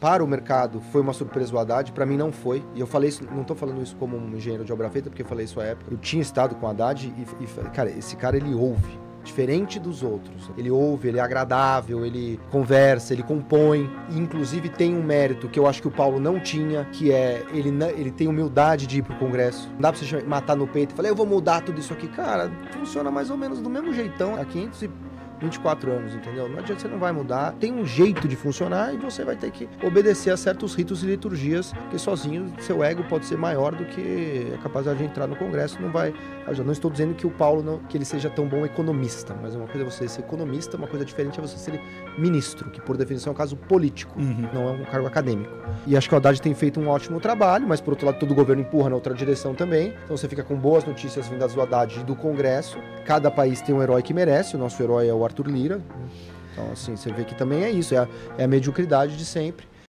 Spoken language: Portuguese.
para o mercado foi uma surpresa o Haddad, para mim não foi. E eu falei isso, não estou falando isso como um engenheiro de obra feita, porque eu falei isso à época. Eu tinha estado com o Haddad e, e cara, esse cara ele ouve diferente dos outros. Ele ouve, ele é agradável, ele conversa, ele compõe. E, inclusive tem um mérito que eu acho que o Paulo não tinha, que é ele, ele tem humildade de ir pro Congresso. Não dá pra você matar no peito e falar, eu vou mudar tudo isso aqui. Cara, funciona mais ou menos do mesmo jeitão há 500 e 24 anos, entendeu? Não adianta, você não vai mudar. Tem um jeito de funcionar e você vai ter que obedecer a certos ritos e liturgias, que sozinho seu ego pode ser maior do que a capacidade de entrar no Congresso. Não vai. Eu já não estou dizendo que o Paulo não, que ele seja tão bom economista, mas uma coisa é você ser economista, uma coisa diferente é você ser ministro, que por definição é um caso político, uhum. não é um cargo acadêmico. E acho que o Haddad tem feito um ótimo trabalho, mas por outro lado todo o governo empurra na outra direção também. Então você fica com boas notícias vindas do Haddad e do Congresso. Cada país tem um herói que merece. O nosso herói é o Arthur Lira. Então, assim, você vê que também é isso, é a, é a mediocridade de sempre.